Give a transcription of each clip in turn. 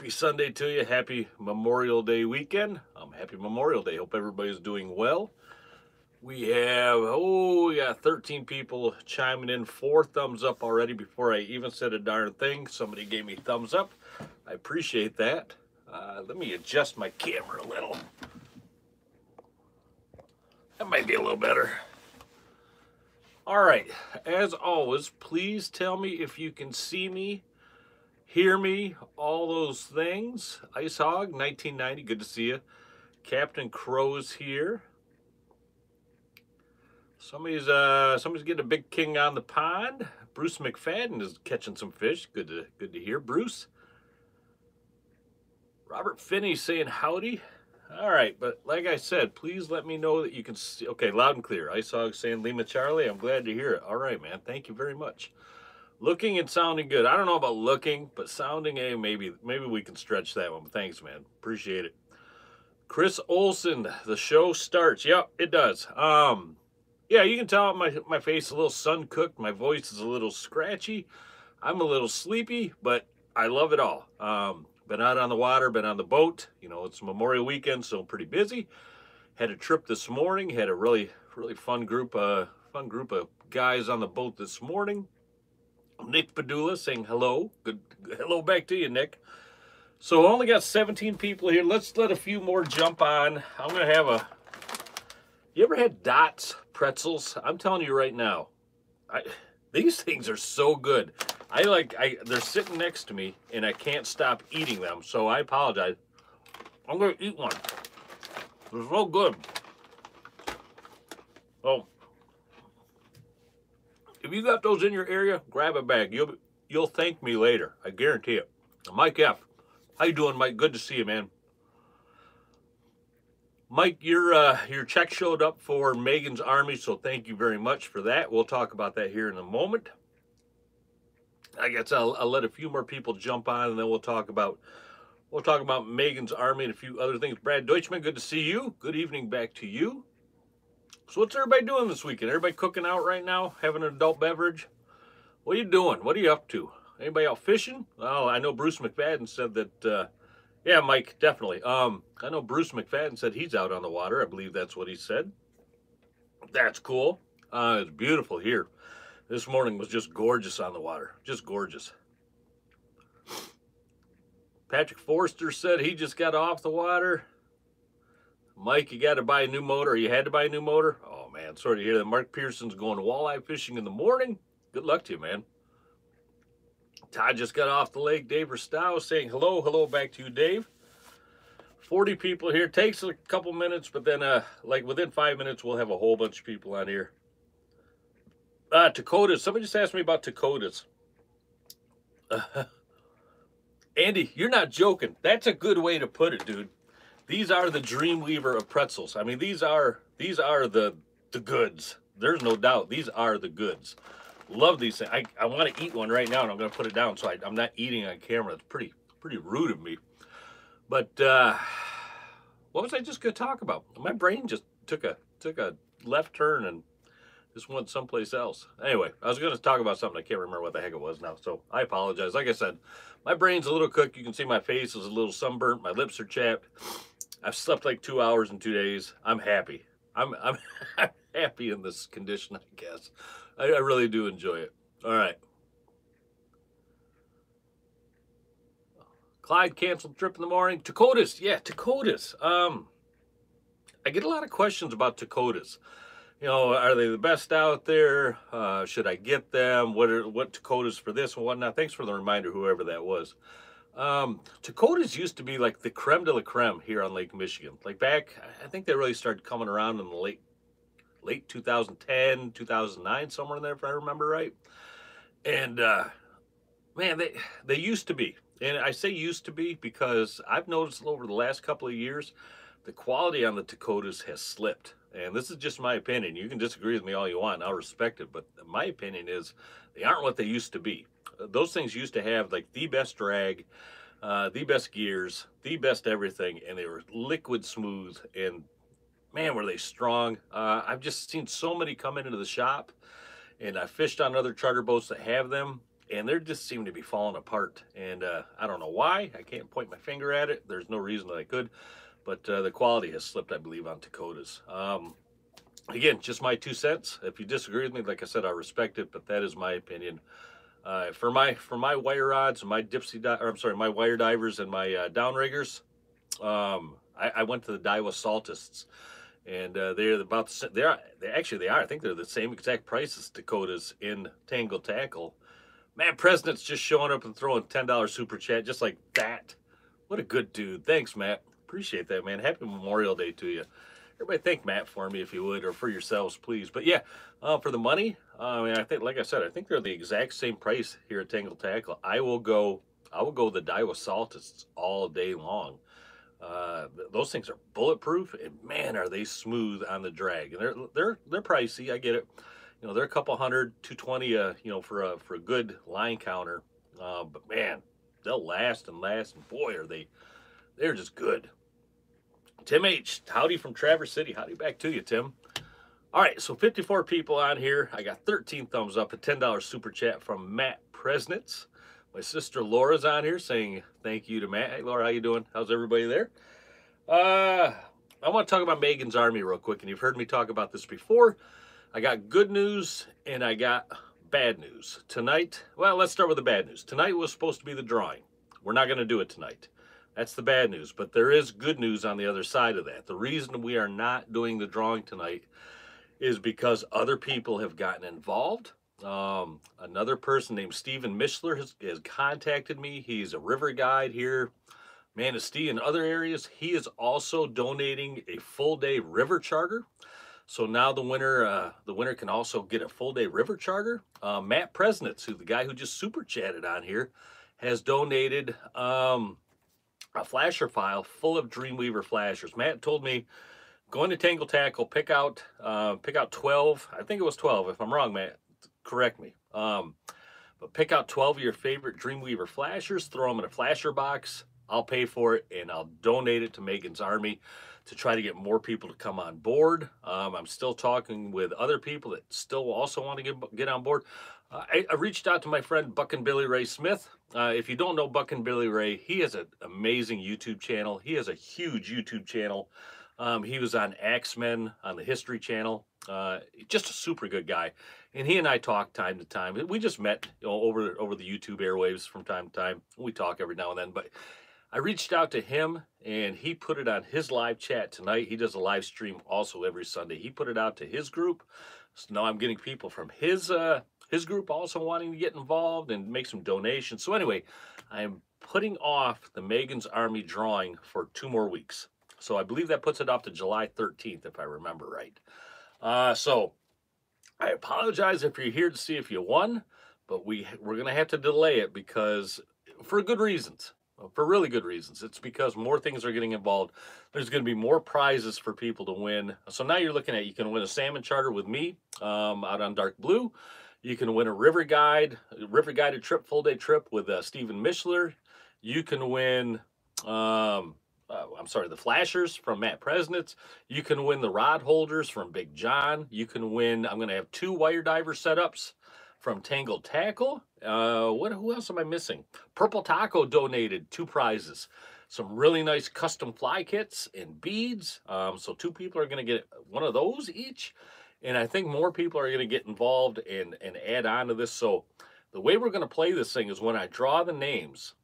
Happy Sunday to you. Happy Memorial Day weekend. Um, happy Memorial Day. Hope everybody's doing well. We have, oh, we got 13 people chiming in. Four thumbs up already before I even said a darn thing. Somebody gave me thumbs up. I appreciate that. Uh, let me adjust my camera a little. That might be a little better. All right, as always, please tell me if you can see me, hear me, all those things. Ice Hog, 1990, good to see you. Captain Crow's here. Somebody's uh somebody's getting a big king on the pond. Bruce McFadden is catching some fish. Good to good to hear, Bruce. Robert Finney saying howdy. All right, but like I said, please let me know that you can see. Okay, loud and clear. I saw saying Lima Charlie. I'm glad to hear it. All right, man. Thank you very much. Looking and sounding good. I don't know about looking, but sounding, hey, maybe maybe we can stretch that one. Thanks, man. Appreciate it. Chris Olson, the show starts. Yep, it does. Um, yeah, you can tell my my face is a little sun cooked. My voice is a little scratchy. I'm a little sleepy, but I love it all. Um, been out on the water, been on the boat. You know, it's Memorial Weekend, so I'm pretty busy. Had a trip this morning. Had a really, really fun group, uh, fun group of guys on the boat this morning. Nick Padula saying hello. Good, hello back to you, Nick. So only got 17 people here. Let's let a few more jump on. I'm gonna have a. You ever had Dots pretzels? I'm telling you right now, I these things are so good. I like, I they're sitting next to me and I can't stop eating them. So I apologize. I'm gonna eat one. They're so good. Oh, if you got those in your area, grab a bag. You'll you'll thank me later. I guarantee it. Mike F. How you doing, Mike? Good to see you, man. Mike, your uh, your check showed up for Megan's Army, so thank you very much for that. We'll talk about that here in a moment. I guess I'll, I'll let a few more people jump on, and then we'll talk about we'll talk about Megan's Army and a few other things. Brad Deutschman, good to see you. Good evening back to you. So what's everybody doing this weekend? Everybody cooking out right now, having an adult beverage? What are you doing? What are you up to? Anybody out fishing? Oh, I know Bruce McFadden said that. Uh, yeah, Mike, definitely. Um, I know Bruce McFadden said he's out on the water. I believe that's what he said. That's cool. Uh, it's beautiful here. This morning was just gorgeous on the water. Just gorgeous. Patrick Forster said he just got off the water. Mike, you got to buy a new motor. You had to buy a new motor? Oh, man. Sorry to hear that. Mark Pearson's going walleye fishing in the morning. Good luck to you, man. Todd just got off the lake. Dave Ristow saying hello. Hello back to you, Dave. 40 people here. Takes a couple minutes, but then, uh, like, within five minutes, we'll have a whole bunch of people on here. Uh, Tekotas. Somebody just asked me about Tekotas. Uh, Andy, you're not joking. That's a good way to put it, dude. These are the Dreamweaver of pretzels. I mean, these are these are the the goods. There's no doubt. These are the goods. Love these things. I, I want to eat one right now, and I'm going to put it down so I, I'm not eating on camera. It's pretty pretty rude of me. But uh, what was I just going to talk about? My brain just took a took a left turn and just went someplace else. Anyway, I was going to talk about something. I can't remember what the heck it was now. So I apologize. Like I said, my brain's a little cooked. You can see my face is a little sunburnt. My lips are chapped. I've slept like two hours in two days. I'm happy. I'm, I'm, happy in this condition, I guess. I, I really do enjoy it. All right. Clyde canceled trip in the morning. Tekotas, yeah, Tekotas. Um, I get a lot of questions about Tekotas you know, are they the best out there? Uh, should I get them? What are what Tekotas for this and whatnot? Thanks for the reminder, whoever that was. Um, Tekotas used to be like the creme de la creme here on Lake Michigan. Like back, I think they really started coming around in the late late 2010, 2009, somewhere in there, if I remember right. And uh, man, they they used to be, and I say used to be because I've noticed over the last couple of years, the quality on the Tekotas has slipped and this is just my opinion. You can disagree with me all you want, I'll respect it. But my opinion is they aren't what they used to be. Those things used to have like the best drag, uh, the best gears, the best everything, and they were liquid smooth. And man, were they strong. Uh, I've just seen so many come into the shop, and I fished on other charter boats that have them. and they're just seem to be falling apart. And uh, I don't know why. I can't point my finger at it. There's no reason that I could, but uh, the quality has slipped, I believe, on Tekotas. Um, again, just my two cents. If you disagree with me, like I said, I respect it, but that is my opinion. Uh, for my for my wire rods, and my dipsy, I'm sorry, my wire divers and my uh, downriggers, um, I, I, went to the Daiwa Saltists, and uh, they're about the same, they're they actually they are. I think they're the same exact price as Tekotas in Tangle Tackle. Man, Presnitz's just showing up and throwing ten dollars super chat just like that. What a good dude. Thanks, Matt. Appreciate that, man. Happy Memorial Day to you. Everybody thank Matt for me if you would, or for yourselves, please. But yeah, uh, for the money, uh, I mean, I think, like I said, I think they're the exact same price here at Tangle Tackle. I will go, I will go the Daiwa Saltists all day long. Uh, those things are bulletproof, and man, are they smooth on the drag. And they're they're they're pricey. I get it. You know, they're a couple hundred, 220, uh, you know, for a for a good line counter. Uh, but man, they'll last and last. And boy, are they they're just good. Tim H, howdy from Traverse City. Howdy back to you, Tim. All right, so 54 people on here. I got 13 thumbs up, a $10 super chat from Matt Presnitz. My sister Laura's on here saying thank you to Matt. Hey, Laura, how you doing? How's everybody there? Uh, I want to talk about Megan's Army real quick, and you've heard me talk about this before. I got good news and I got bad news. Tonight, well, let's start with the bad news. Tonight was supposed to be the drawing. We're not going to do it tonight. That's the bad news. But there is good news on the other side of that. The reason we are not doing the drawing tonight is because other people have gotten involved. Um, another person named Stephen Mishler has, has contacted me. He's a river guide here, Manistee, and other areas. He is also donating a full day river charter. So now the winner, uh, the winner can also get a full day river charter. Uh, Matt Presnitz, who the guy who just super chatted on here, has donated um, a flasher file full of Dreamweaver flashers. Matt told me going to Tangle Tackle, pick out uh, pick out 12. I think it was 12. If I'm wrong, Matt, correct me. Um, but pick out 12 of your favorite Dreamweaver flashers, throw them in a flasher box. I'll pay for it and I'll donate it to Megan's Army to try to get more people to come on board. Um, I'm still talking with other people that still also want to get, get on board. Uh, I, I, reached out to my friend Buckin' Billy Ray Smith. Uh, if you don't know Buckin' Billy Ray, he has an amazing YouTube channel. He has a huge YouTube channel. Um, he was on Ax Men on the History Channel. Uh, just a super good guy. And he and I talk time to time. We just met you know, over over the YouTube airwaves from time to time. We talk every now and then. But I reached out to him and he put it on his live chat tonight. He does a live stream also every Sunday. He put it out to his group. So now I'm getting people from his uh, his group also wanting to get involved and make some donations. So anyway, I am putting off the Megan's Army drawing for two more weeks. So I believe that puts it off to July 13th, if I remember right. Uh, so I apologize if you're here to see if you won, but we we're gonna have to delay it because for good reasons. For really good reasons. It's because more things are getting involved. There's going to be more prizes for people to win. So now you're looking at you can win a salmon charter with me um, out on Dark Blue. You can win a river guide, river guided trip, full day trip with uh, Stephen Mishler. You can win, um, uh, I'm sorry, the flashers from Matt Presnitz. You can win the rod holders from Big Jon. You can win, I'm going to have two wire diver setups from Tangled Tackle. Uh, what? Who else am I missing? Purple Taco donated two prizes. Some really nice custom fly kits and beads. Um, so two people are going to get one of those each. And I think more people are going to get involved and, and add on to this. So the way we're going to play this thing is when I draw the names,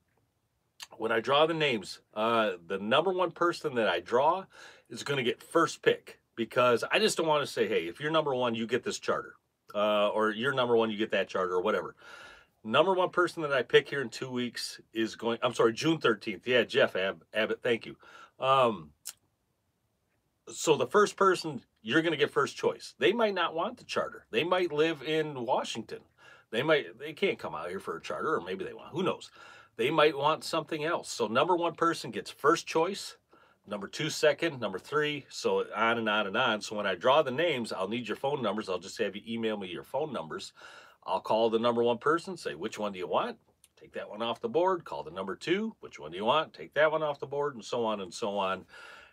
when I draw the names, uh, the number one person that I draw is going to get first pick because I just don't want to say, hey, if you're number one, you get this charter. Uh, or you're number one, you get that charter or whatever. Number one person that I pick here in two weeks is going, I'm sorry, June 13th. Yeah, Jeff Ab- Abbott, thank you. Um, so the first person you're going to get first choice. They might not want the charter. They might live in Washington. They might they can't come out here for a charter, or maybe they want. Who knows? They might want something else. So number one person gets first choice. Number two, second. Number three. So on and on and on. So when I draw the names, I'll need your phone numbers. I'll just have you email me your phone numbers. I'll call the number one person. Say which one do you want? Take that one off the board. Call the number two. Which one do you want? Take that one off the board, and so on and so on.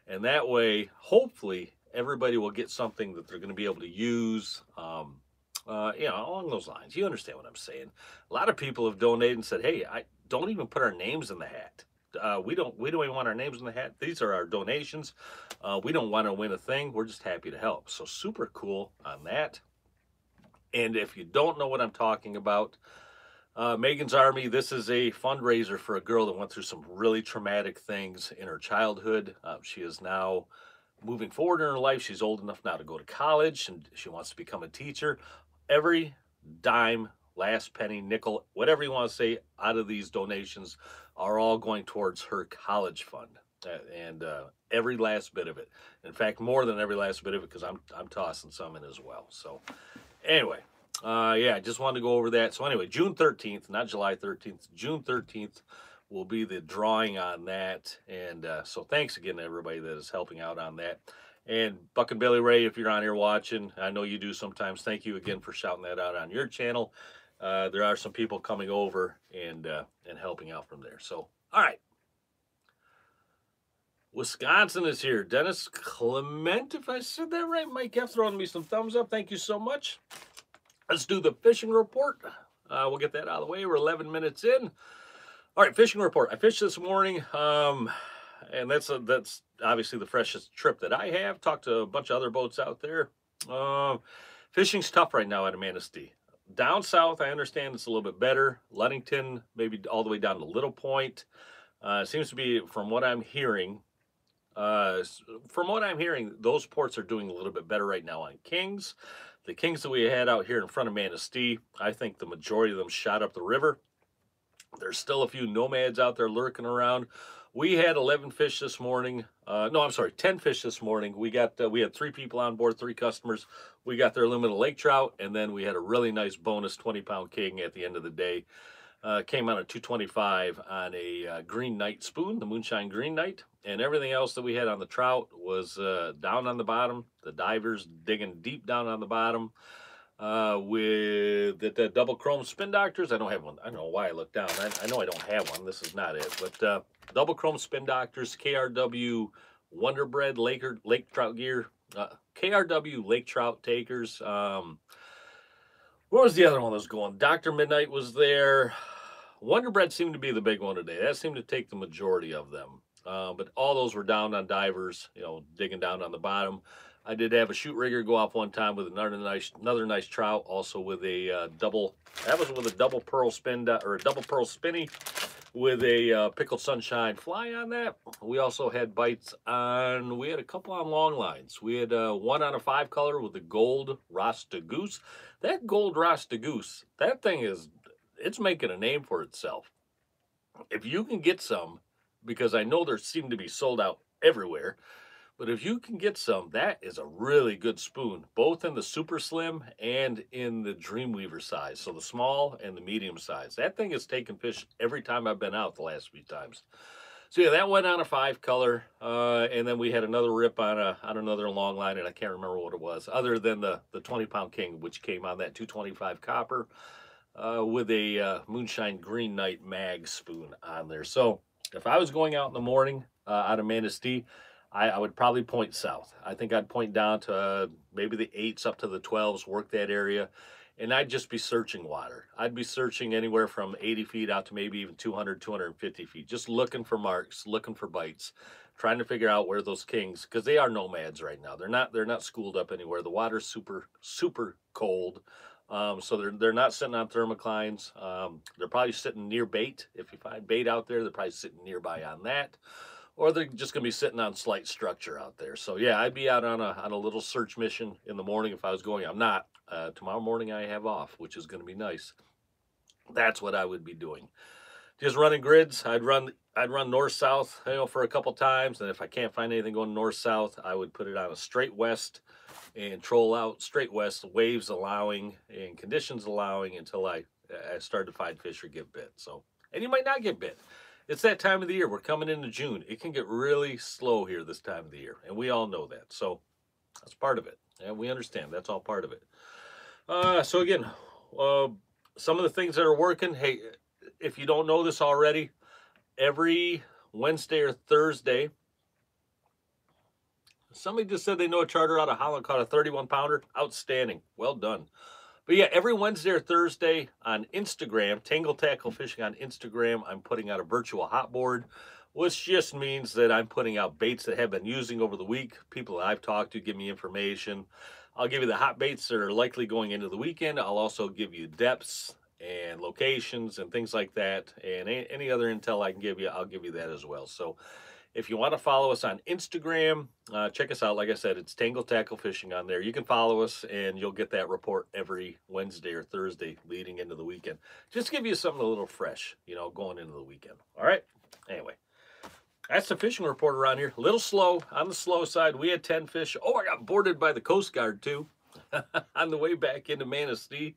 And that way, hopefully, everybody will get something that they're going to be able to use. Um, Uh, you know, along those lines. You understand what I'm saying. A lot of people have donated and said, "Hey, I don't even put our names in the hat. Uh, we don't we don't even want our names in the hat. These are our donations. Uh, we don't want to win a thing. We're just happy to help." So super cool on that. And if you don't know what I'm talking about, uh, Megan's Army, this is a fundraiser for a girl that went through some really traumatic things in her childhood. Uh, she is now moving forward in her life. She's old enough now to go to college and she wants to become a teacher. Every dime, last penny, nickel, whatever you want to say, out of these donations are all going towards her college fund. Uh, and uh, every last bit of it. In fact, more than every last bit of it because I'm, I'm tossing some in as well. So, anyway, uh, yeah, I just wanted to go over that. So anyway, June 13th, not July 13th, June 13th will be the drawing on that. And uh, so thanks again to everybody that is helping out on that. And Buckin' Billy Ray, if you're on here watching, I know you do sometimes. Thank you again for shouting that out on your channel. Uh, there are some people coming over and uh, and helping out from there. So, all right. Wisconsin is here. Dennis Clement, if I said that right, Mike F throwing me some thumbs up. Thank you so much. Let's do the fishing report. Uh, we'll get that out of the way. We're 11 minutes in. All right, fishing report. I fished this morning, um, and that's a, that's obviously the freshest trip that I have. Talked to a bunch of other boats out there. Uh, fishing's tough right now at Manistee. Down south, I understand it's a little bit better. Ludington, maybe all the way down to Little Point. Uh, seems to be, from what I'm hearing, uh, from what I'm hearing, those ports are doing a little bit better right now on Kings. The kings that we had out here in front of Manistee, I think the majority of them shot up the river. There's still a few nomads out there lurking around. We had 11 fish this morning. Uh, no, I'm sorry, 10 fish this morning. We got uh, we had three people on board, three customers. We got their limited lake trout, and then we had a really nice bonus 20 pound king at the end of the day. Uh, came out at 225 on a uh, green night spoon, the moonshine green night and everything else that we had on the trout was uh, down on the bottom. The divers digging deep down on the bottom uh, with the, the, double chrome spin doctors. I don't have one. I don't know why I looked down. I, I know I don't have one. This is not it. But uh, double chrome spin doctors, KRW Wonderbread Lake, lake trout gear, uh, KRW lake trout takers. Um, what was the other one that was going? Dr. Midnight was there. Wonderbread seemed to be the big one today. That seemed to take the majority of them. Uh, but all those were down on divers, you know, digging down on the bottom. I did have a shoot rigger go off one time with another nice another nice trout, also with a uh, double. That was with a double pearl spin or a double pearl spinny with a uh, pickled sunshine fly on that. We also had bites on. We had a couple on long lines. We had uh, one on a five color with the gold Rasta goose. That gold Rasta goose, that thing is, it's making a name for itself. If you can get some because I know there seem to be sold out everywhere. But if you can get some, that is a really good spoon, both in the super slim and in the Dreamweaver size. So the small and the medium size. That thing has taken fish every time I've been out the last few times. So yeah, that went on a five color, uh, and then we had another rip on a on another long line, and I can't remember what it was, other than the the 20 pound king, which came on that 225 copper uh, with a uh, moonshine green night mag spoon on there. So if I was going out in the morning uh, out of Manistee, I, I, would probably point south. I think I'd point down to uh, maybe the eights up to the 12s, work that area, and I'd just be searching water. I'd be searching anywhere from 80 feet out to maybe even 200, 250 feet, just looking for marks, looking for bites, trying to figure out where those kings, because they are nomads right now. They're not, they're not schooled up anywhere. The water's super, super cold. Um, so they're, they're not sitting on thermoclines. Um, they're probably sitting near bait. If you find bait out there, they're probably sitting nearby on that. Or they're just going to be sitting on slight structure out there. So yeah, I'd be out on a, on a little search mission in the morning if I was going. I'm not. Uh, tomorrow morning I have off, which is going to be nice. That's what I would be doing. Just running grids. I'd run I'd run north south, you know, for a couple times, and if I can't find anything going north south, I would put it on a straight west and troll out straight west, waves allowing and conditions allowing until I, I start to find fish or get bit. So, and you might not get bit. It's that time of the year. We're coming into June. It can get really slow here this time of the year, and we all know that. So that's part of it, and we understand that's all part of it. Uh, so again, uh, some of the things that are working. Hey, if you don't know this already, every Wednesday or Thursday, Somebody just said they know a charter out of Holland caught a 31 pounder. Outstanding. Well done. But yeah, every Wednesday or Thursday on Instagram, Tangle Tackle Fishing on Instagram, I'm putting out a virtual hot board, which just means that I'm putting out baits that have been using over the week. People that I've talked to give me information. I'll give you the hot baits that are likely going into the weekend. I'll also give you depths and locations and things like that. And any other intel I can give you, I'll give you that as well. So if you want to follow us on Instagram, uh, check us out. Like I said, it's Tangle Tackle Fishing on there. You can follow us and you'll get that report every Wednesday or Thursday leading into the weekend. Just give you something a little fresh, you know, going into the weekend. All right. Anyway, that's the fishing report around here. A little slow on the slow side. We had 10 fish. Oh, I got boarded by the Coast Guard too on the way back into Manistee.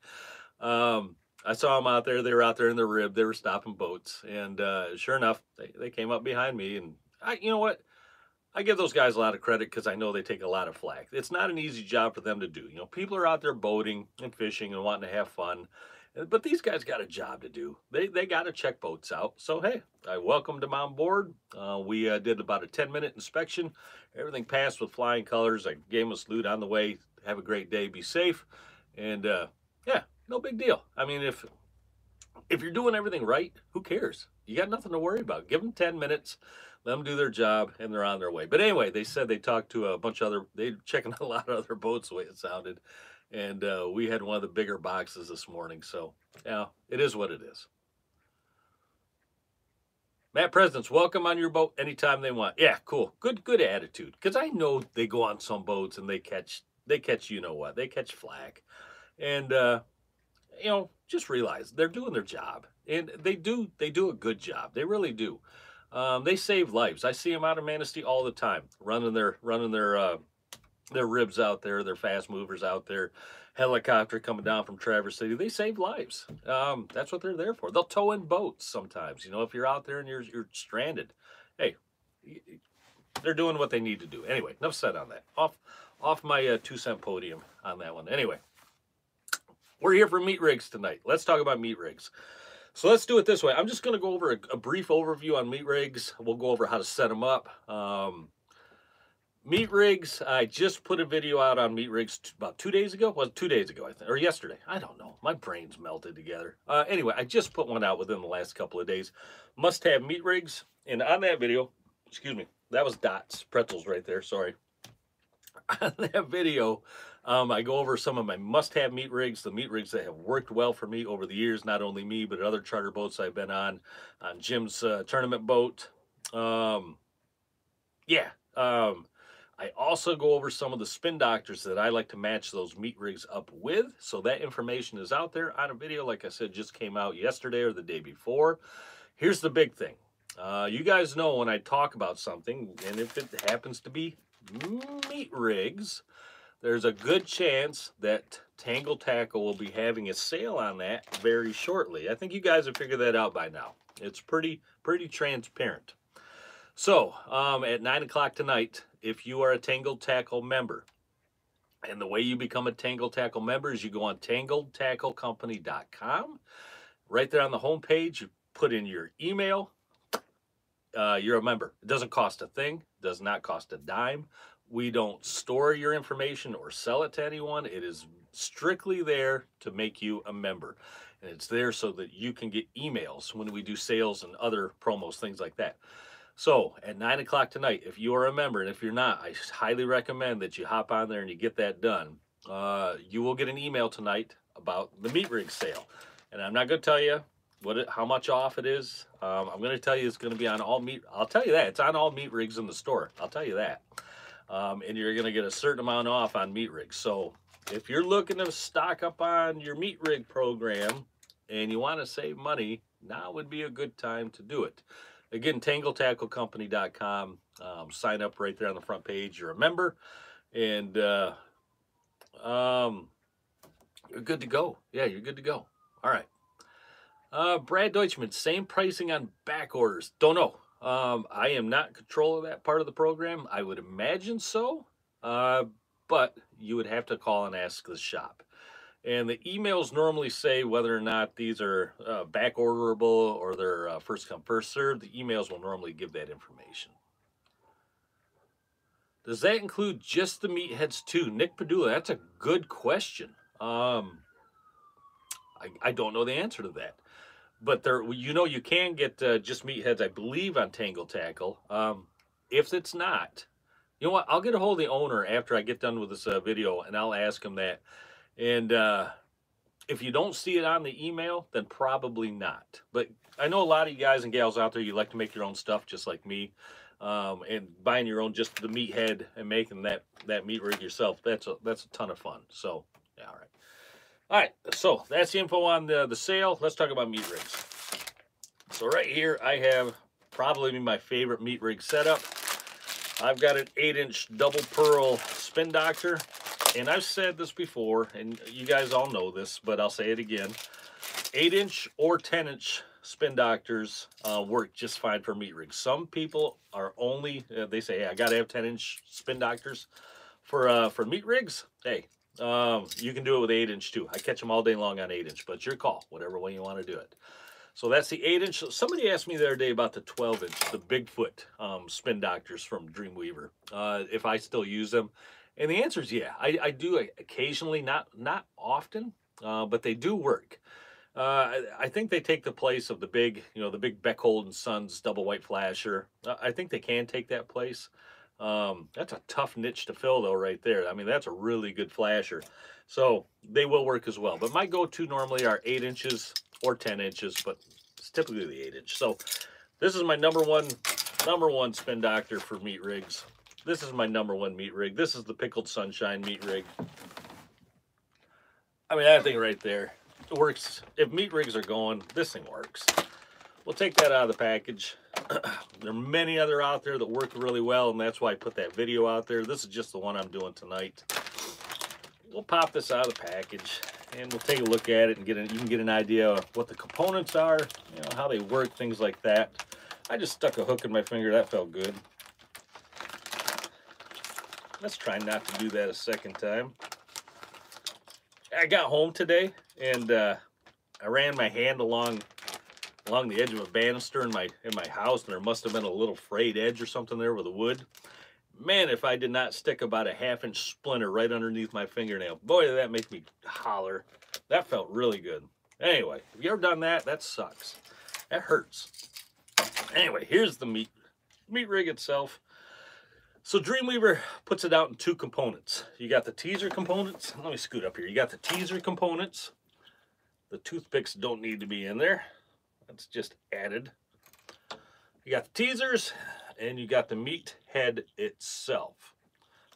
Um, I saw them out there. They were out there in the rib. They were stopping boats. And uh, sure enough, they, they came up behind me and I, you know what? I give those guys a lot of credit because I know they take a lot of flack. It's not an easy job for them to do. You know, people are out there boating and fishing and wanting to have fun, uh, but these guys got a job to do. They they got to check boats out. So hey, I welcomed them on board. Uh, we uh, did about a 10 minute inspection. Everything passed with flying colors. I gave them a salute on the way. Have a great day. Be safe. And uh, yeah, no big deal. I mean, if if you're doing everything right, who cares? You got nothing to worry about. Give them 10 minutes let them do their job, and they're on their way. But anyway, they said they talked to a bunch of other, they checking a lot of other boats, the way it sounded. And uh, we had one of the bigger boxes this morning. So, yeah, it is what it is. Matt Presnitz, welcome on your boat anytime they want. Yeah, cool. Good, good attitude. Because I know they go on some boats and they catch, they catch, you know what, they catch flack. And, uh, you know, just realize they're doing their job. And they do, they do a good job. They really do. Um, they save lives. I see them out of Manistee all the time, running their running their uh, their ribs out there, their fast movers out there, helicopter coming down from Traverse City. They save lives. Um, that's what they're there for. They'll tow in boats sometimes. You know, if you're out there and you're you're stranded, hey, they're doing what they need to do. Anyway, enough said on that. Off off my uh, two cent podium on that one. Anyway, we're here for meat rigs tonight. Let's talk about meat rigs. So let's do it this way. I'm just going to go over a, a, brief overview on meat rigs. We'll go over how to set them up. Um, meat rigs, I just put a video out on meat rigs about two days ago. Was two days ago, I think, or yesterday. I don't know. My brain's melted together. Uh, anyway, I just put one out within the last couple of days. Must have meat rigs. And on that video, excuse me, that was dots, pretzels right there. Sorry. On that video, um, I go over some of my must-have meat rigs, the meat rigs that have worked well for me over the years, not only me, but other charter boats I've been on, on Jim's uh, tournament boat. Um, yeah. Um, I also go over some of the spin doctors that I like to match those meat rigs up with. So that information is out there on a video, like I said, just came out yesterday or the day before. Here's the big thing. Uh, you guys know when I talk about something, and if it happens to be meat rigs, there's a good chance that Tangle Tackle will be having a sale on that very shortly. I think you guys have figured that out by now. It's pretty, pretty transparent. So, um, at 9 o'clock tonight, if you are a Tangle Tackle member, and the way you become a Tangle Tackle member is you go on tangledtacklecompany.com. Right there on the home page, you put in your email. Uh, you're a member. It doesn't cost a thing, does not cost a dime. We don't store your information or sell it to anyone. It is strictly there to make you a member. And it's there so that you can get emails when we do sales and other promos, things like that. So at 9 o'clock tonight, if you are a member, and if you're not, I highly recommend that you hop on there and you get that done. Uh, you will get an email tonight about the meat rig sale. And I'm not going to tell you what it, how much off it is. Um, I'm going to tell you it's going to be on all meat. I'll tell you that. It's on all meat rigs in the store. I'll tell you that um, and you're going to get a certain amount off on meat rigs. So if you're looking to stock up on your meat rig program and you want to save money, now would be a good time to do it. Again, tangletacklecompany.com. Um, sign up right there on the front page. You're a member, and uh, um, you're good to go. Yeah, you're good to go. All right. Uh, Brad Deutschman, same pricing on back orders. Don't know. Um, I am not in control of that part of the program. I would imagine so, uh, but you would have to call and ask the shop. And the emails normally say whether or not these are uh, back orderable or they're uh, first come, first served. The emails will normally give that information. Does that include just the meatheads too? Nick Padula, that's a good question. Um, I, I don't know the answer to that. But there, you know, you can get uh, just meatheads, I believe, on Tangle Tackle. Um, if it's not, you know what? I'll get a hold of the owner after I get done with this uh, video, and I'll ask him that. And uh, if you don't see it on the email, then probably not. But I know a lot of you guys and gals out there, you like to make your own stuff, just like me. Um, and buying your own, just the meathead and making that that meat rig yourself. That's a that's a ton of fun. So, yeah, all right. All right, so that's the info on the, the sale. Let's talk about meat rigs. So right here, I have probably my favorite meat rig setup. I've got an 8-inch double pearl spin doctor. And I've said this before, and you guys all know this, but I'll say it again. 8-inch or 10-inch spin doctors uh, work just fine for meat rigs. Some people are only, uh, they say, hey, I got to have 10-inch spin doctors for, uh, for meat rigs. Hey, um, you can do it with 8 inch too. I catch them all day long on 8 inch, but it's your call, whatever way you want to do it. So that's the 8 inch. Somebody asked me the other day about the 12 inch, the Bigfoot um, spin doctors from Dreamweaver, uh, if I still use them. And the answer is yeah, I, I do occasionally, not not often, uh, but they do work. Uh, I, I, think they take the place of the big, you know, the big Bechhold and Sons double white flasher. Uh, I think they can take that place. Um, that's a tough niche to fill though right there. I mean, that's a really good flasher. So they will work as well. But my go-to normally are 8 inches or 10 inches, but it's typically the 8 inch. So this is my number one, number one spin doctor for meat rigs. This is my number one meat rig. This is the Pickled Sunshine meat rig. I mean, that thing right there it works. If meat rigs are going, this thing works. We'll take that out of the package. there are many other out there that work really well, and that's why I put that video out there. This is just the one I'm doing tonight. We'll pop this out of the package, and we'll take a look at it and get an, you can get an idea of what the components are, you know, how they work, things like that. I just stuck a hook in my finger. That felt good. Let's try not to do that a second time. I got home today, and uh, I ran my hand along along the edge of a banister in my in my house, and there must have been a little frayed edge or something there with the wood. Man, if I did not stick about a half inch splinter right underneath my fingernail, boy, did that make me holler. That felt really good. Anyway, have you ever done that? That sucks. That hurts. Anyway, here's the meat meat rig itself. So Dreamweaver puts it out in two components. You got the teaser components. Let me scoot up here. You got the teaser components. The toothpicks don't need to be in there. That's just added. You got the teasers and you got the meat head itself.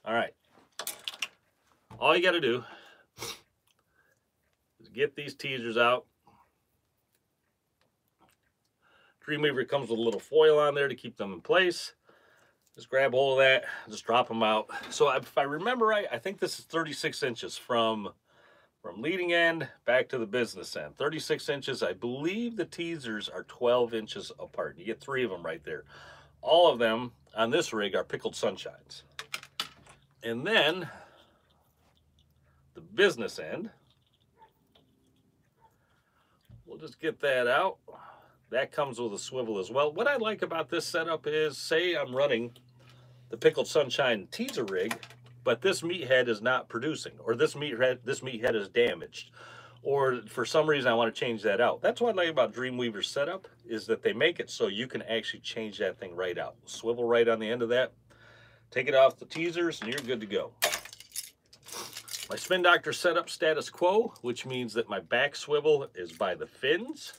All right. All you got to do is get these teasers out. Dreamweaver comes with a little foil on there to keep them in place. Just grab hold of that, just drop them out. So if I remember right, I think this is 36 inches from from leading end back to the business end. 36 inches. I believe the teasers are 12 inches apart. You get three of them right there. All of them on this rig are pickled sunshines. And then the business end, we'll just get that out. That comes with a swivel as well. What I like about this setup is, say I'm running the Pickled Sunshine teaser rig, but this meathead is not producing, or this meathead this meathead is damaged, or for some reason I want to change that out. That's what I like about Dreamweaver's setup is that they make it so you can actually change that thing right out. Swivel right on the end of that, take it off the teasers, and you're good to go. My Spin Doctor setup status quo, which means that my back swivel is by the fins,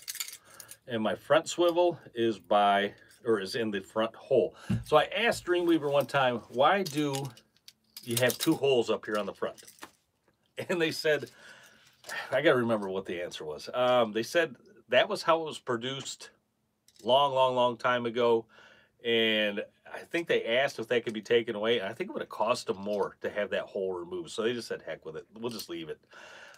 and my front swivel is by or is in the front hole. So I asked Dreamweaver one time, why do you have two holes up here on the front. And they said, I got to remember what the answer was. Um, they said that was how it was produced long, long, long time ago. And I think they asked if that could be taken away. I think it would have cost them more to have that hole removed. So they just said, heck with it. We'll just leave it.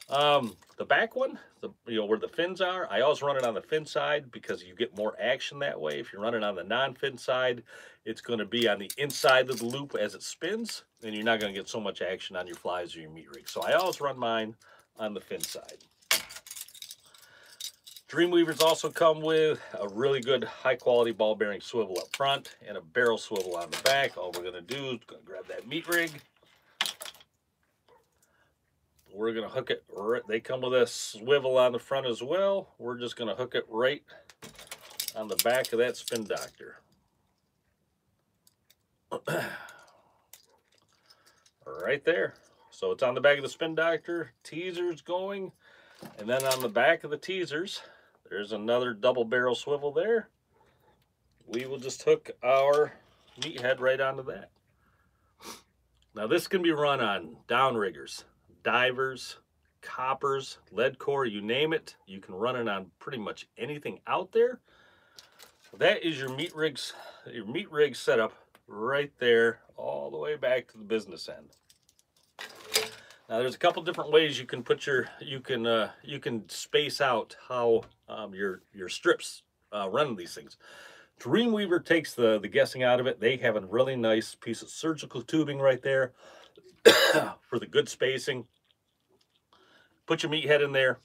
Um, the back one, the you know where the fins are, I always run it on the fin side because you get more action that way. If you're running on the non-fin side, it's going to be on the inside of the loop as it spins, and you're not going to get so much action on your flies or your meat rig. So I always run mine on the fin side. Dreamweavers also come with a really good high quality ball bearing swivel up front and a barrel swivel on the back. All we're going to do is gonna grab that meat rig, we're going to hook it right. They come with a swivel on the front as well. We're just going to hook it right on the back of that spin doctor. right there. So it's on the back of the spin doctor. Teaser's going. And then on the back of the teasers, there's another double barrel swivel there. We will just hook our meat head right onto that. Now this can be run on downriggers, divers, coppers, lead core, you name it. You can run it on pretty much anything out there. That is your meat rigs, your meat rig setup right there, all the way back to the business end. Now there's a couple different ways you can put your, you can, uh, you can space out how um, your, your strips uh, run these things. Dreamweaver takes the, the guessing out of it. They have a really nice piece of surgical tubing right there for the good spacing. Put your meat head in there,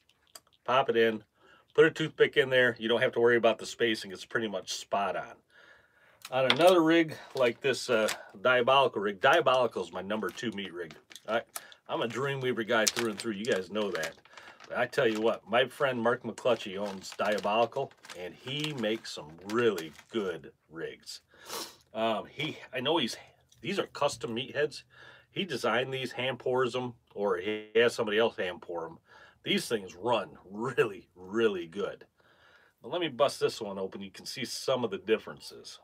pop it in, put a toothpick in there. You don't have to worry about the spacing. It's pretty much spot on. On another rig like this uh, Diabolical rig, Diabolical is my number two meat rig. I, I'm a Dreamweaver guy through and through. You guys know that. I tell you what, my friend Mark McClutchy owns Diabolical, and he makes some really good rigs. Um, he, I know he's, these are custom meatheads. He designed these, hand pours them, or he has somebody else hand pour them. These things run really, really good. But let me bust this one open. You can see some of the differences.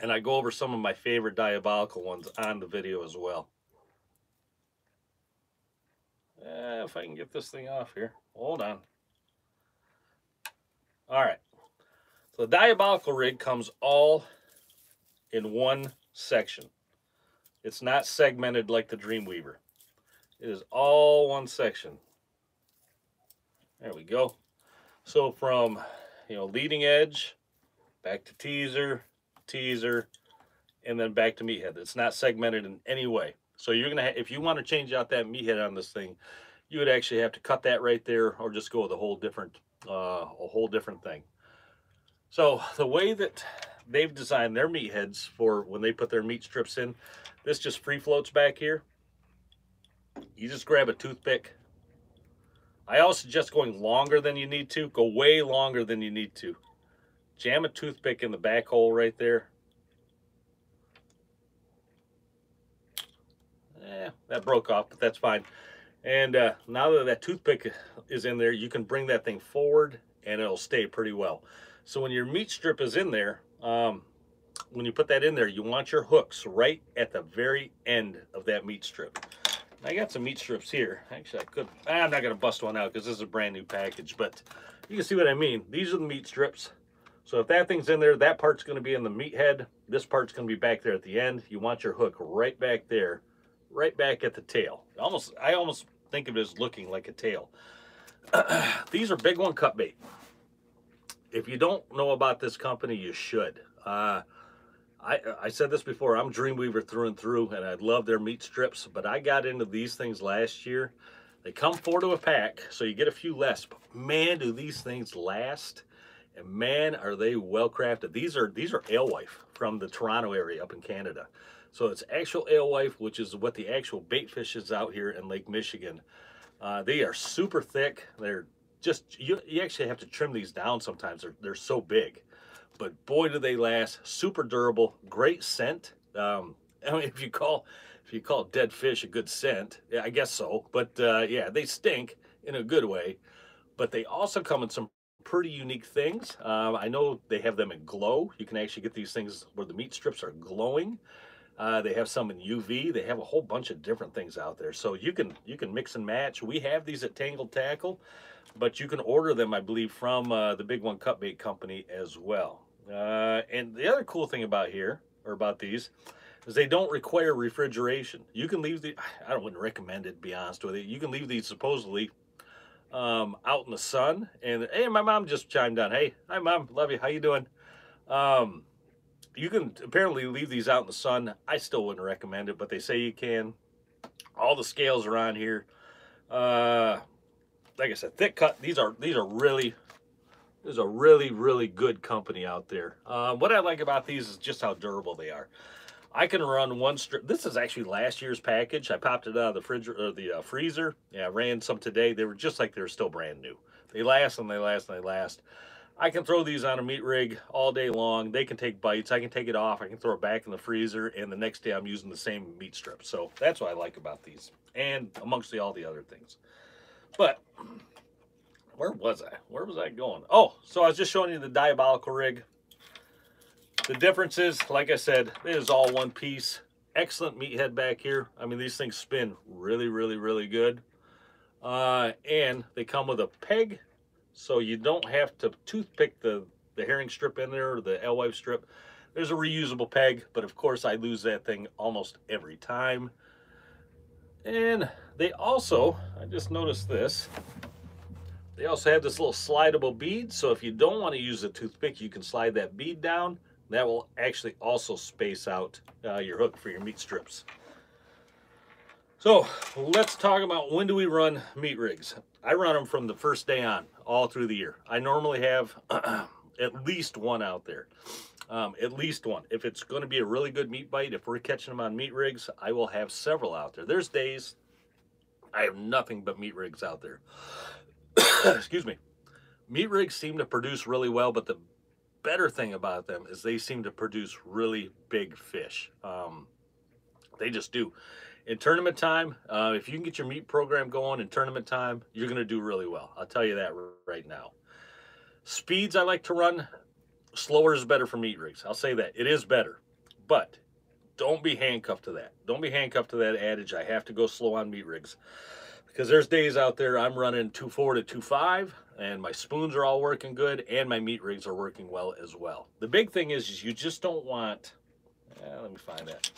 And I go over some of my favorite diabolical ones on the video as well. Uh, if I can get this thing off here. Hold on. All right. So the diabolical rig comes all in one section. It's not segmented like the Dreamweaver. It is all one section. There we go. So from, you know, leading edge, back to teaser, teaser, and then back to meathead. It's not segmented in any way. So you're gonna, if you want to change out that meathead on this thing, you would actually have to cut that right there, or just go with a whole different, uh, a whole different thing. So the way that they've designed their meatheads for when they put their meat strips in, this just free floats back here. You just grab a toothpick. I also suggest going longer than you need to. Go way longer than you need to. Jam a toothpick in the back hole right there. Eh, that broke off, but that's fine. And uh, now that that toothpick is in there, you can bring that thing forward and it'll stay pretty well. So when your meat strip is in there, um, when you put that in there, you want your hooks right at the very end of that meat strip. I got some meat strips here. Actually, I could. I'm not going to bust one out because this is a brand new package, but you can see what I mean. These are the meat strips. So if that thing's in there, that part's going to be in the meat head. This part's going to be back there at the end. You want your hook right back there right back at the tail. Almost, I almost think of it as looking like a tail. These are big one cut bait. If you don't know about this company, you should. Uh, I, I said this before, I'm Dreamweaver through and through, and I love their meat strips, but I got into these things last year. They come four to a pack, so you get a few less, but man, do these things last, and man, are they well crafted. These are, these are alewife from the Toronto area up in Canada. So it's actual alewife, which is what the actual bait fish is out here in Lake Michigan. Uh, they are super thick. They're just, you, you actually have to trim these down sometimes. They're, they're so big. But boy, do they last. Super durable, great scent. Um, I mean, if you call if you call dead fish a good scent, yeah, I guess so. But uh, yeah, they stink in a good way. But they also come in some pretty unique things. Um, I know they have them in glow. You can actually get these things where the meat strips are glowing. Uh, they have some in UV. They have a whole bunch of different things out there. So you can you can mix and match. We have these at Tangled Tackle, but you can order them, I believe, from uh, the Big One Cut Bait Company as well. Uh, and the other cool thing about here, or about these, is they don't require refrigeration. You can leave the, I wouldn't recommend it, to be honest with you. You can leave these supposedly um, out in the sun. And, hey, my mom just chimed in. Hey, hi, Mom. Love you. How you doing? Um, you can apparently leave these out in the sun. I still wouldn't recommend it, but they say you can. All the scales are on here. Uh, like I said, thick cut. These are these are really there's a really really good company out there. Uh, what I like about these is just how durable they are. I can run one strip. This is actually last year's package. I popped it out of the fridge or the uh, freezer. Yeah, I ran some today. They were just like they're still brand new. They last and they last and they last. I can throw these on a meat rig all day long. They can take bites. I can take it off. I can throw it back in the freezer, and the next day I'm using the same meat strip. So that's what I like about these, and amongst the, all the other things. But where was I? Where was I going? Oh, so I was just showing you the diabolical rig. The difference is, like I said, it is all one piece. Excellent meathead back here. I mean, these things spin really, really, really good. Uh, and they come with a peg so you don't have to toothpick the, the herring strip in there or the alewife strip. There's a reusable peg, but of course I lose that thing almost every time. And they also, I just noticed this, they also have this little slidable bead. So if you don't want to use a toothpick, you can slide that bead down. That will actually also space out uh, your hook for your meat strips. So let's talk about when do we run meat rigs. I run them from the first day on, all through the year. I normally have at least one out there. Um, at least one. If it's going to be a really good meat bite, if we're catching them on meat rigs, I will have several out there. There's days I have nothing but meat rigs out there. Excuse me. Meat rigs seem to produce really well, but the better thing about them is they seem to produce really big fish. Um, they just do in tournament time, uh, if you can get your meat program going in tournament time, you're going to do really well. I'll tell you that right now. Speeds I like to run, slower is better for meat rigs. I'll say that. It is better. But don't be handcuffed to that. Don't be handcuffed to that adage, I have to go slow on meat rigs. Because there's days out there I'm running 2.4 to 2.5, and my spoons are all working good, and my meat rigs are working well as well. The big thing is, is you just don't want, eh, let me find that.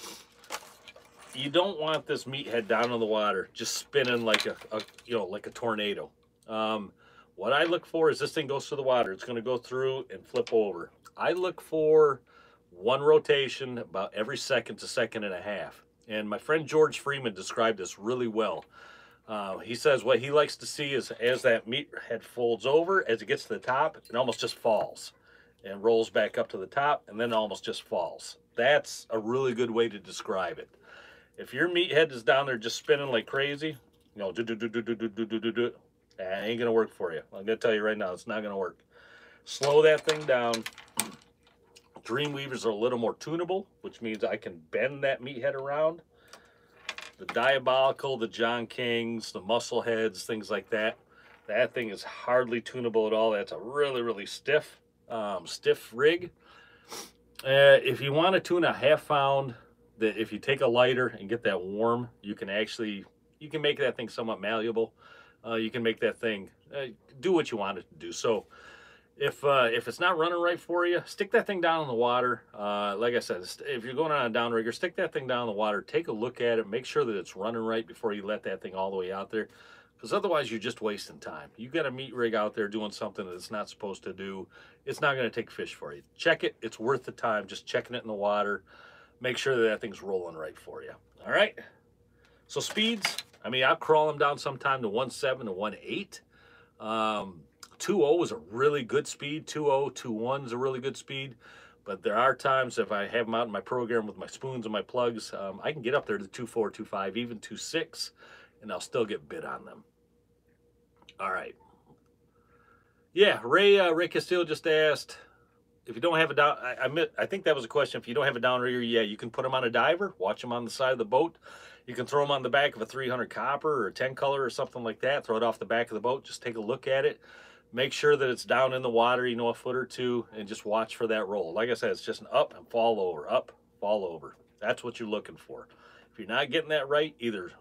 You don't want this meathead down in the water just spinning like a, a you know like a tornado. Um, what i look for is this thing goes through the water. It's going to go through and flip over. I look for one rotation about every second to second and a half. And my friend george freeman described this really well uh, he says what he likes to see is as that meat head folds over as it gets to the top it almost just falls and rolls back up to the top and then almost just falls that's a really good way to describe it if your meat head is down there just spinning like crazy, you know, do do do do do do do do do do, that ain't gonna work for you. I'm gonna tell you right now, it's not gonna work. Slow that thing down. Dreamweavers are a little more tunable, which means I can bend that meat head around. The Diabolical, the John Kings, the Muscle Heads, things like that. That thing is hardly tunable at all. That's a really, really stiff, um, stiff rig. Uh, if you want to tune a half pound that if you take a lighter and get that warm, you can actually, you can make that thing somewhat malleable. Uh, you can make that thing uh, do what you want it to do. So if uh, if it's not running right for you, stick that thing down in the water. Uh, like I said, if you're going on a downrigger, stick that thing down in the water. Take a look at it. Make sure that it's running right before you let that thing all the way out there. Because otherwise, you're just wasting time. You got a meat rig out there doing something that it's not supposed to do. It's not going to take fish for you. Check it. It's worth the time. Just checking it in the water make sure that that thing's rolling right for you. All right. So speeds, I mean, I'll crawl them down sometime to 1.7 to 1.8. Um, 2.0 is a really good speed. 2.0, 2.1 is a really good speed. But there are times if I have them out in my program with my spoons and my plugs, um, I can get up there to 2.4, 2.5, even 2.6, and I'll still get bit on them. All right. Yeah, Ray uh, Ray Castillo just asked, if you don't have a down, I, I, admit, I think that was a question. If you don't have a downrigger, yeah, you can put them on a diver, watch them on the side of the boat. You can throw them on the back of a 300 copper or a 10 color or something like that. Throw it off the back of the boat. Just take a look at it. Make sure that it's down in the water, you know, a foot or two, and just watch for that roll. Like I said, it's just an up and fall over, up, fall over. That's what you're looking for. If you're not getting that right, either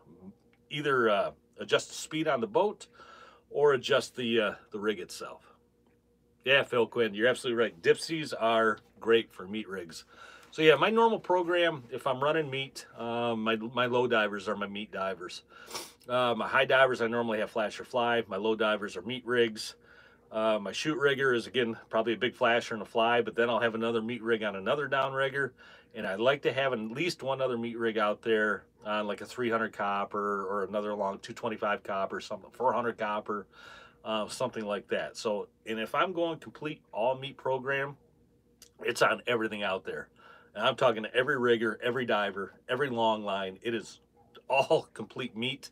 either uh, adjust the speed on the boat or adjust the uh, the rig itself. Yeah, Phil Quinn, you're absolutely right. Dipsies are great for meat rigs. So yeah, my normal program, if I'm running meat, um, my, my low divers are my meat divers. Uh, my high divers, I normally have flasher fly. My low divers are meat rigs. Uh, my shoot rigger is, again, probably a big flasher and a fly, but then I'll have another meat rig on another down rigger. And I'd like to have at least one other meat rig out there on like a 300 copper or another long 225 copper, something 400 copper uh, something like that. So, and if I'm going complete all meat program, it's on everything out there. And I'm talking to every rigger, every diver, every long line. It is all complete meat.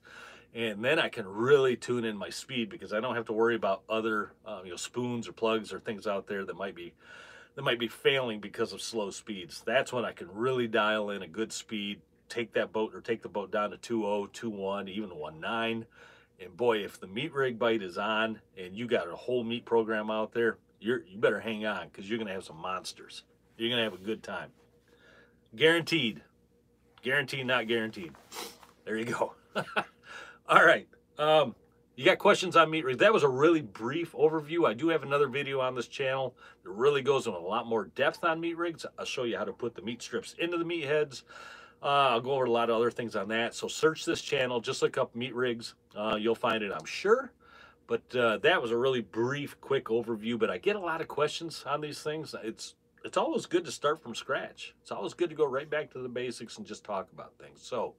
And then I can really tune in my speed because I don't have to worry about other um, you know spoons or plugs or things out there that might be that might be failing because of slow speeds. That's when I can really dial in a good speed, take that boat or take the boat down to 2.0, 2.1, even 1.9. And boy, if the meat rig bite is on and you got a whole meat program out there, you're you better hang on because you're gonna have some monsters. You're gonna have a good time. Guaranteed. Guaranteed, not guaranteed. There you go. All right. Um, you got questions on meat rigs? That was a really brief overview. I do have another video on this channel that really goes into a lot more depth on meat rigs. I'll show you how to put the meat strips into the meat heads. Uh, I'll go over a lot of other things on that. So search this channel, just look up meat rigs. Uh, you'll find it, I'm sure. But uh, that was a really brief, quick overview. But I get a lot of questions on these things. It's it's always good to start from scratch. It's always good to go right back to the basics and just talk about things. So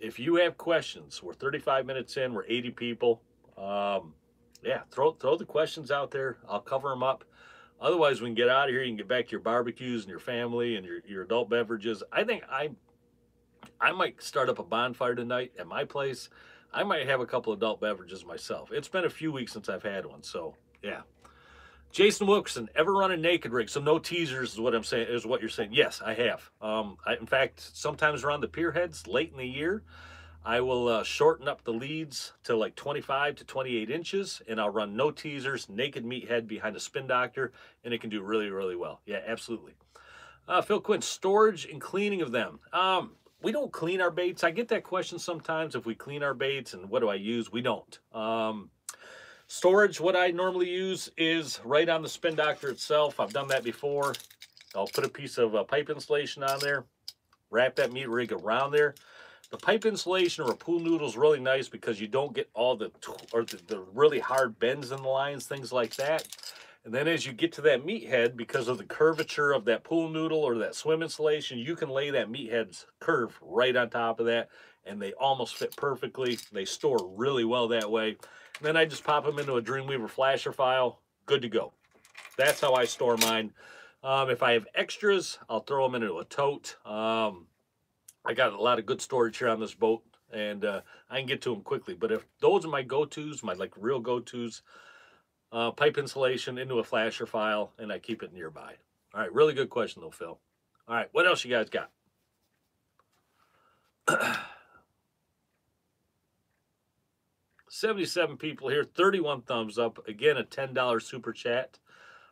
if you have questions, we're 35 minutes in, we're 80 people. Um, yeah, throw throw the questions out there. I'll cover them up. Otherwise, we can get out of here. You can get back to your barbecues and your family and your, your adult beverages. I think I I might start up a bonfire tonight at my place. I might have a couple adult beverages myself. It's been a few weeks since I've had one, so yeah. Jason Wilkerson, ever run a naked rig? So no teasers is what I'm saying, is what you're saying. Yes, I have. Um, I, in fact, sometimes around the pier heads late in the year, I will uh, shorten up the leads to like 25 to 28 inches, and I'll run no teasers, naked meathead behind a spin doctor, and it can do really, really well. Yeah, absolutely. Uh, Phil Quinn, storage and cleaning of them. Um, we don't clean our baits. I get that question sometimes if we clean our baits and what do I use? We don't. Um, storage, what I normally use is right on the spin doctor itself. I've done that before. I'll put a piece of uh, pipe insulation on there, wrap that meat rig around there. The pipe insulation or a pool noodle is really nice because you don't get all the or the, the really hard bends in the lines, things like that. And then as you get to that meat head, because of the curvature of that pool noodle or that swim insulation, you can lay that meat head's curve right on top of that, and they almost fit perfectly. They store really well that way. Then I just pop them into a Dreamweaver flasher file, good to go. That's how I store mine. Um, if I have extras, I'll throw them into a tote. Um, I got a lot of good storage here on this boat, and uh, I can get to them quickly. But if those are my go-tos, my like real go-tos, uh, pipe insulation into a flasher file, and I keep it nearby. All right, really good question though, Phil. All right, what else you guys got? 77 people here, 31 thumbs up. Again, a $10 super chat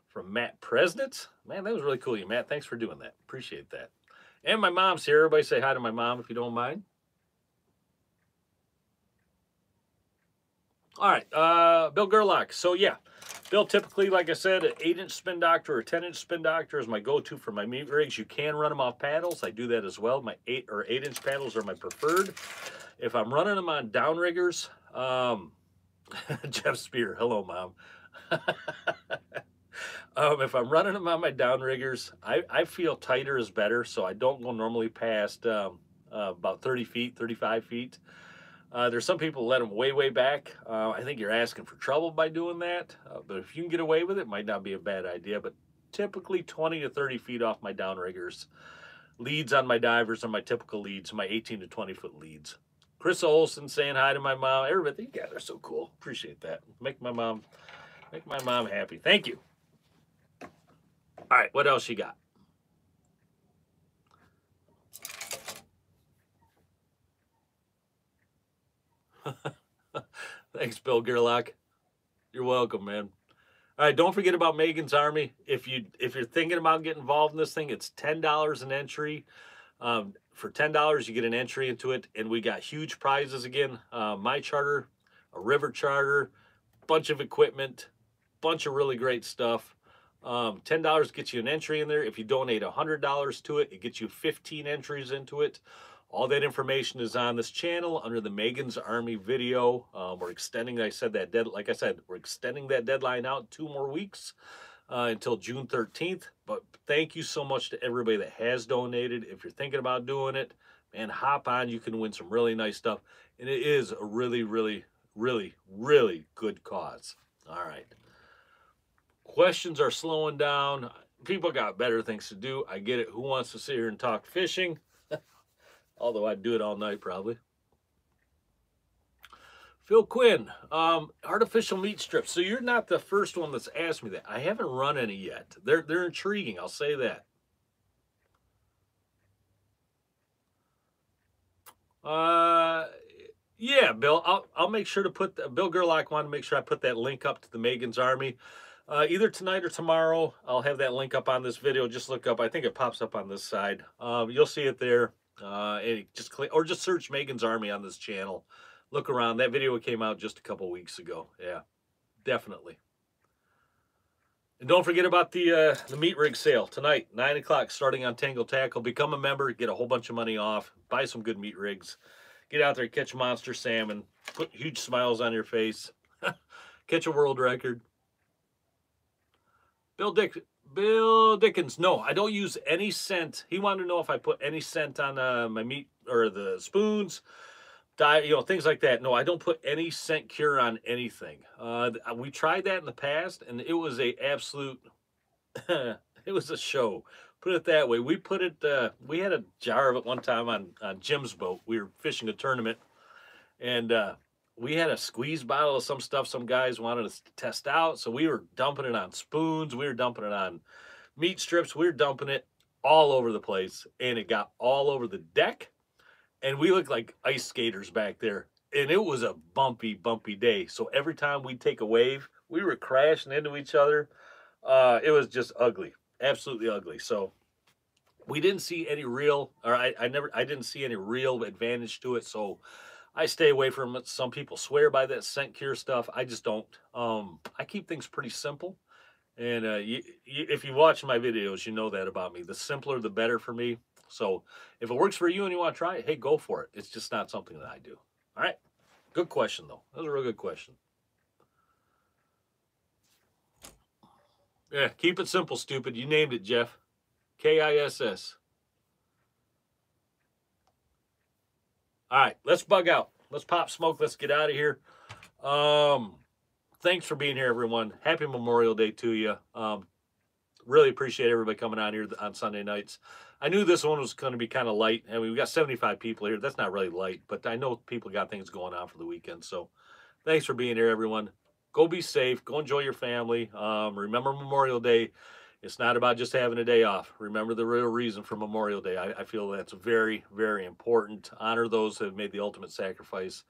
from Matt Presnitz. Man, that was really cool, you Matt. Thanks for doing that. Appreciate that. And my mom's here. Everybody say hi to my mom if you don't mind. All right, uh, Bill Gerlach. So yeah, Bill, typically, like I said, an 8-inch spin doctor or 10-inch spin doctor is my go-to for my meat rigs. You can run them off paddles. I do that as well. My 8 or 8-inch paddles are my preferred. If I'm running them on downriggers, um, Jeff Spear, hello, Mom. um, if I'm running them on my downriggers, I, I feel tighter is better, so I don't go normally past um, uh, about 30 feet, 35 feet. Uh, there's some people let them way, way back. Uh, I think you're asking for trouble by doing that. Uh, but if you can get away with it, might not be a bad idea. But typically 20 to 30 feet off my downriggers. Leads on my divers are my typical leads, my 18 to 20 foot leads. Chris Olson saying hi to my mom. Everybody, you guys are so cool. Appreciate that. Make my mom, make my mom happy. Thank you. All right, what else you got? Thanks, Bill Gerlach. You're welcome, man. All right, don't forget about Megan's Army. If you if you're thinking about getting involved in this thing, it's ten dollars an entry. Um, for ten dollars, you get an entry into it, and we got huge prizes again. Uh, my charter, a river charter, bunch of equipment, bunch of really great stuff. Um, ten dollars gets you an entry in there. If you donate a hundred dollars to it, it gets you fifteen entries into it. All that information is on this channel under the Megan's Army video. Um, we're extending, I said that dead, like I said, we're extending that deadline out two more weeks uh, until June 13th. But thank you so much to everybody that has donated. If you're thinking about doing it, man, hop on. You can win some really nice stuff. And it is a really, really, really, really good cause. All right. Questions are slowing down. people got better things to do. I get it. Who wants to sit here and talk fishing? Although I'd do it all night probably. Phil Quinn, um, artificial meat strips. So you're not the first one that's asked me that. I haven't run any yet. They're they're intriguing. I'll say that. Uh, yeah, Bill. I'll I'll make sure to put the, Bill Gerlach wanted to make sure I put that link up to the Megan's Army. Uh, either tonight or tomorrow, I'll have that link up on this video. Just look up. I think it pops up on this side. Um, you'll see it there. Uh, just click or just search Megan's Army on this channel. Look around. That video came out just a couple weeks ago. Yeah, definitely. And don't forget about the uh, the meat rig sale tonight, nine o'clock, starting on Tangled Tackle. Become a member, get a whole bunch of money off, buy some good meat rigs, get out there, catch monster salmon, put huge smiles on your face, catch a world record. Bill Dick, Bill Dickens. No, I don't use any scent. He wanted to know if I put any scent on uh, my meat or the spoons you know, things like that. No, I don't put any scent cure on anything. Uh, we tried that in the past, and it was a absolute, it was a show. Put it that way. We put it. Uh, we had a jar of it one time on on Jim's boat. We were fishing a tournament, and uh, we had a squeeze bottle of some stuff. Some guys wanted us to test out, so we were dumping it on spoons. We were dumping it on meat strips. We were dumping it all over the place, and it got all over the deck and we looked like ice skaters back there. And it was a bumpy, bumpy day. So every time we take a wave, we were crashing into each other. Uh, it was just ugly, absolutely ugly. So we didn't see any real, or I, I never, I didn't see any real advantage to it. So I stay away from it. Some people swear by that scent cure stuff. I just don't. Um, I keep things pretty simple. And uh, you, you, if you watch my videos, you know that about me. The simpler, the better for me. So if it works for you and you want to try it, hey, go for it. It's just not something that I do. All right. Good question, though. That was a real good question. Yeah, keep it simple, stupid. You named it, Jeff. K I S S. All right, let's bug out. Let's pop smoke. Let's get out of here. Um, thanks for being here, everyone. Happy Memorial Day to you. Um, really appreciate everybody coming out here on Sunday nights. I knew this one was going to be kind of light. I mean, we got 75 people here. That's not really light, but I know people got things going on for the weekend. So thanks for being here, everyone. Go be safe. Go enjoy your family. Um, remember Memorial Day. It's not about just having a day off. Remember the real reason for Memorial Day. I, I feel that's very, very important. Honor those that have made the ultimate sacrifice.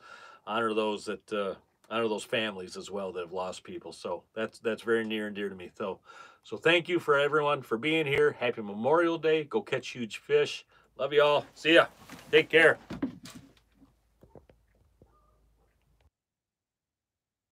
Honor those that uh, honor those families as well that have lost people. So that's that's very near and dear to me. So so thank you for everyone for being here. Happy Memorial Day. Go catch huge fish. Love you all. See ya. Take care.